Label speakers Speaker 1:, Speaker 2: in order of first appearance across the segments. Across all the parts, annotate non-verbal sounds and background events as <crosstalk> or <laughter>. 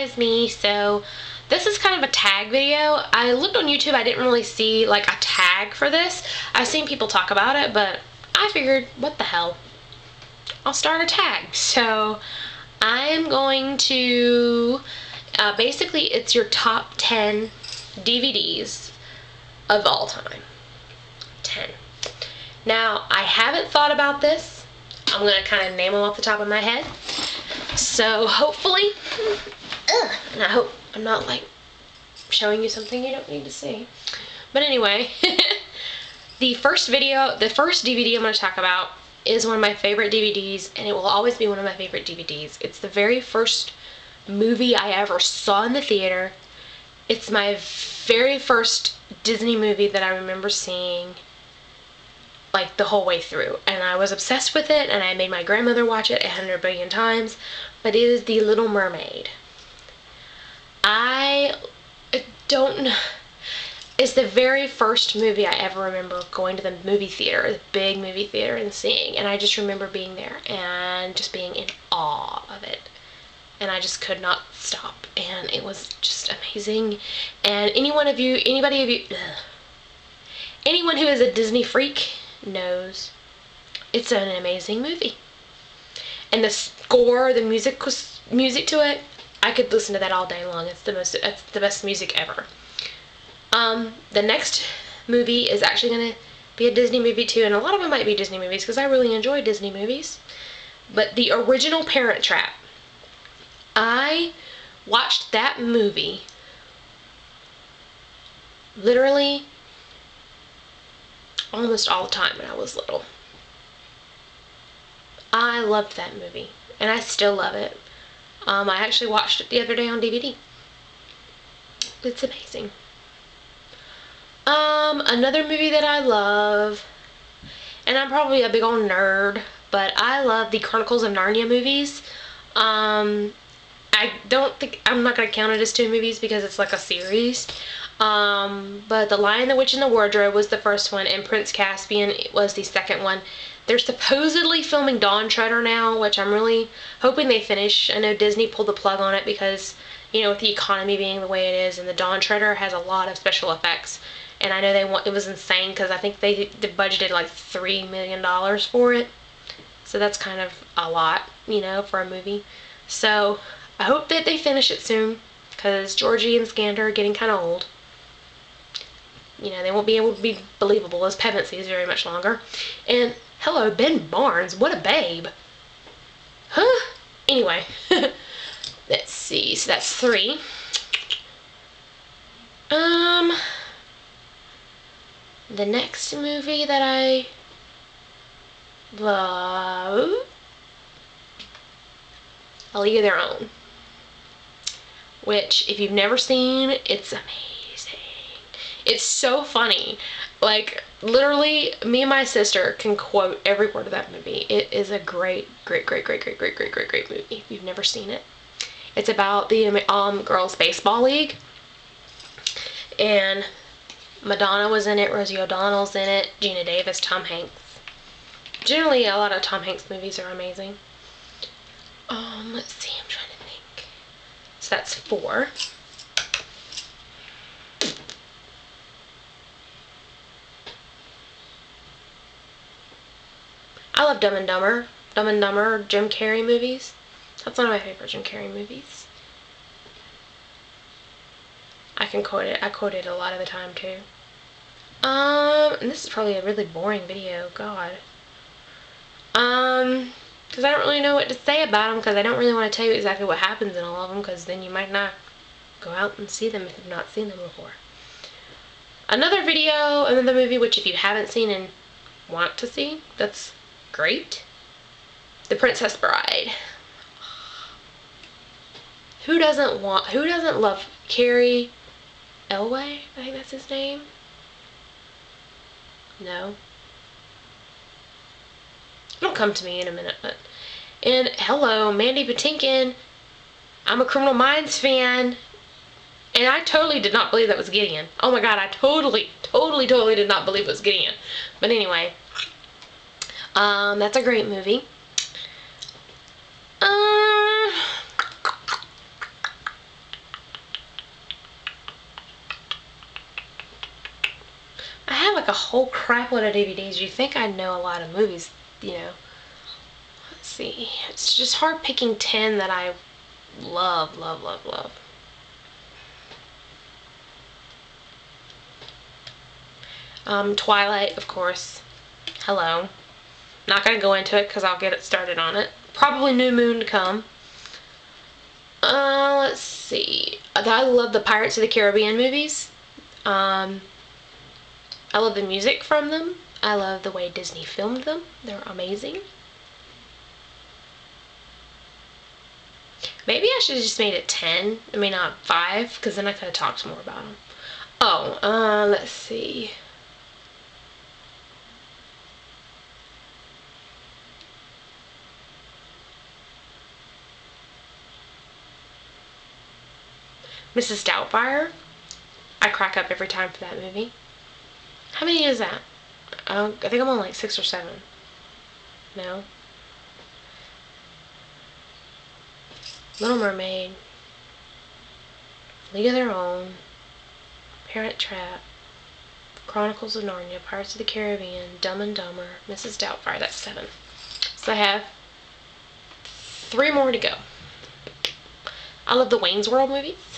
Speaker 1: guys, me. So this is kind of a tag video. I looked on YouTube, I didn't really see like a tag for this. I've seen people talk about it, but I figured, what the hell? I'll start a tag. So I'm going to, uh, basically it's your top 10 DVDs of all time. 10. Now, I haven't thought about this. I'm going to kind of name them off the top of my head. So hopefully, ugh, and I hope I'm not like showing you something you don't need to see. But anyway, <laughs> the first video, the first DVD I'm going to talk about is one of my favorite DVDs and it will always be one of my favorite DVDs. It's the very first movie I ever saw in the theater. It's my very first Disney movie that I remember seeing like the whole way through and I was obsessed with it and I made my grandmother watch it a hundred billion times but it is The Little Mermaid. I don't it's the very first movie I ever remember going to the movie theater, the big movie theater and seeing and I just remember being there and just being in awe of it. And I just could not stop and it was just amazing. And any one of you anybody of you ugh, anyone who is a Disney freak knows it's an amazing movie. And the score the music was music to it I could listen to that all day long it's the most it's the best music ever um the next movie is actually gonna be a Disney movie too and a lot of them might be Disney movies because I really enjoy Disney movies but the original Parent Trap I watched that movie literally almost all the time when I was little. I loved that movie and I still love it. Um, I actually watched it the other day on DVD. It's amazing. Um, another movie that I love, and I'm probably a big old nerd, but I love the Chronicles of Narnia movies. Um, I don't think, I'm not going to count it as two movies because it's like a series. Um, but The Lion, the Witch, and the Wardrobe was the first one, and Prince Caspian was the second one. They're supposedly filming Dawn Treader now, which I'm really hoping they finish. I know Disney pulled the plug on it because, you know, with the economy being the way it is, and the Dawn Treader has a lot of special effects. And I know they want, it was insane because I think they, they budgeted like $3 million for it. So that's kind of a lot, you know, for a movie. So I hope that they finish it soon because Georgie and Skandar are getting kind of old you know, they won't be able to be believable as Pevensie is very much longer. And hello, Ben Barnes, what a babe. Huh? Anyway, <laughs> let's see, so that's three. Um, the next movie that I love, A League of Their Own, which if you've never seen, it's amazing it's so funny. Like, literally, me and my sister can quote every word of that movie. It is a great, great, great, great, great, great, great, great, great movie. If you've never seen it, it's about the um, girls' baseball league. And Madonna was in it, Rosie O'Donnell's in it, Geena Davis, Tom Hanks. Generally, a lot of Tom Hanks movies are amazing. Um, let's see, I'm trying to think. So that's four. I love Dumb and Dumber. Dumb and Dumber, Jim Carrey movies. That's one of my favorite Jim Carrey movies. I can quote it. I quote it a lot of the time too. Um, and this is probably a really boring video. God. Um, because I don't really know what to say about them because I don't really want to tell you exactly what happens in all of them because then you might not go out and see them if you've not seen them before. Another video, another movie which if you haven't seen and want to see, that's great. The Princess Bride. Who doesn't want, who doesn't love Cary Elway? I think that's his name. No. It'll come to me in a minute, but. And hello, Mandy Patinkin. I'm a Criminal Minds fan. And I totally did not believe that was Gideon. Oh my god, I totally, totally, totally did not believe it was Gideon. But anyway, um, that's a great movie. Uh, I have like a whole crapload of DVDs. You think I know a lot of movies, you know. Let's see. It's just hard picking 10 that I love, love, love, love. Um, Twilight, of course. Hello. Not going to go into it because I'll get it started on it. Probably New Moon to come. Uh, let's see. I love the Pirates of the Caribbean movies. Um, I love the music from them. I love the way Disney filmed them. They're amazing. Maybe I should have just made it 10. I mean, not 5, because then I could have talked more about them. Oh, uh, let's see. Mrs. Doubtfire. I crack up every time for that movie. How many is that? Uh, I think I'm on like six or seven. No? Little Mermaid. League of Their Own. Parent Trap. Chronicles of Narnia. Pirates of the Caribbean. Dumb and Dumber. Mrs. Doubtfire. That's seven. So I have three more to go. I love the Wayne's World movies.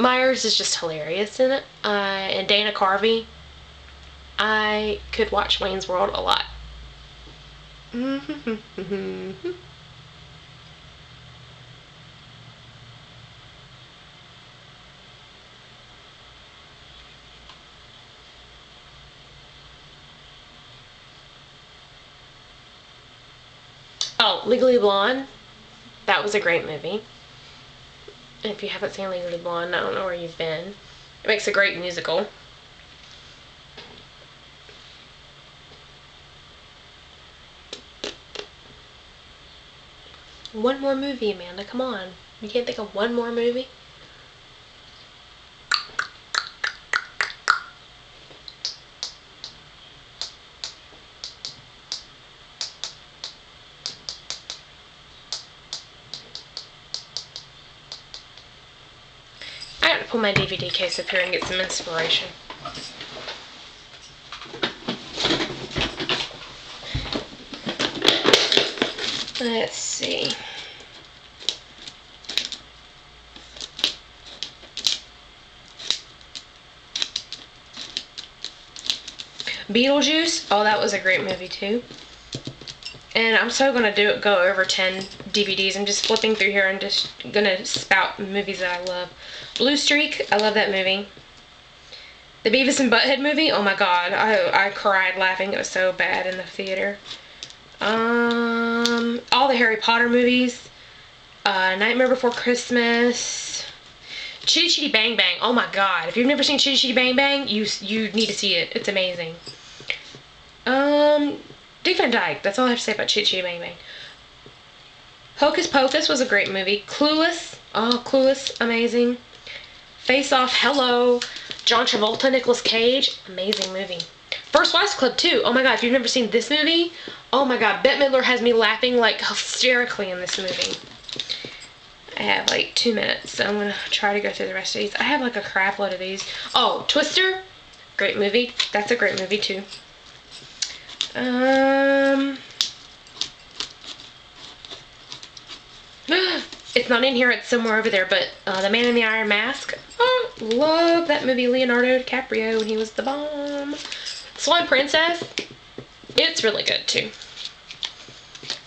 Speaker 1: Myers is just hilarious in it. Uh, and Dana Carvey. I could watch Wayne's World a lot. <laughs> oh, Legally Blonde. That was a great movie. If you haven't seen Legally Blonde, I don't know where you've been. It makes a great musical. One more movie, Amanda. Come on. You can't think of one more movie? Pull my DVD case up here and get some inspiration. Let's see. Beetlejuice. Oh, that was a great movie too. And I'm so gonna do it. Go over 10 DVDs. I'm just flipping through here I'm just gonna spout movies that I love. Blue Streak, I love that movie. The Beavis and Butthead movie, oh my god, I, I cried laughing. It was so bad in the theater. Um, all the Harry Potter movies. Uh, Nightmare Before Christmas. Chitty Chitty Bang Bang. Oh my god. If you've never seen Chitty Chitty Bang Bang, you you need to see it. It's amazing. Um, Dick Van Dyke. That's all I have to say about Chitty Chitty Bang Bang. Hocus Pocus was a great movie. Clueless. Oh, Clueless. Amazing. Face Off. Hello. John Travolta, Nicolas Cage. Amazing movie. First Wives Club too. Oh my god, if you've never seen this movie, oh my god, Bette Midler has me laughing like hysterically in this movie. I have like two minutes, so I'm gonna try to go through the rest of these. I have like a crap load of these. Oh, Twister, great movie. That's a great movie too. Um, <gasps> it's not in here, it's somewhere over there, but uh, The Man in the Iron Mask. Oh, love that movie, Leonardo DiCaprio, when he was the bomb. Swan Princess, it's really good too.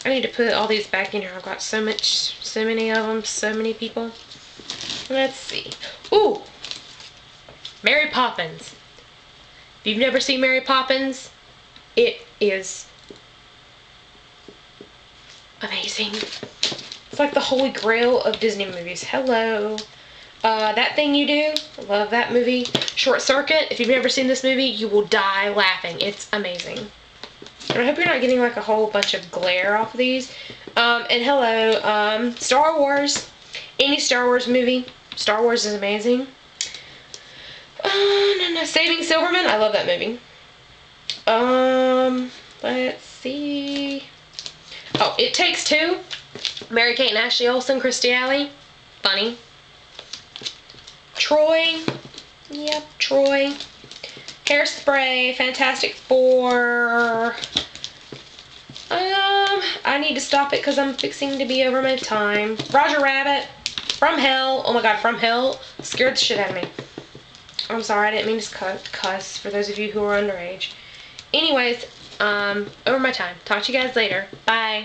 Speaker 1: I need to put all these back in here. I've got so much, so many of them, so many people. Let's see. Ooh, Mary Poppins. If you've never seen Mary Poppins, it is amazing. It's like the holy grail of Disney movies. Hello. Uh, that Thing You Do. Love that movie. Short Circuit. If you've never seen this movie, you will die laughing. It's amazing. And I hope you're not getting like a whole bunch of glare off of these. Um, and hello, um, Star Wars. Any Star Wars movie. Star Wars is amazing. Uh, no, no. Saving Silverman. I love that movie. Um, let's see. Oh, It Takes Two. Mary Kate and Ashley Olsen, Kirstie Alley. Funny. Troy. Yep, Troy. Hairspray, Fantastic Four. Um, I need to stop it because I'm fixing to be over my time. Roger Rabbit, From Hell. Oh my god, From Hell scared the shit out of me. I'm sorry, I didn't mean to cuss for those of you who are underage. Anyways, um, over my time. Talk to you guys later. Bye.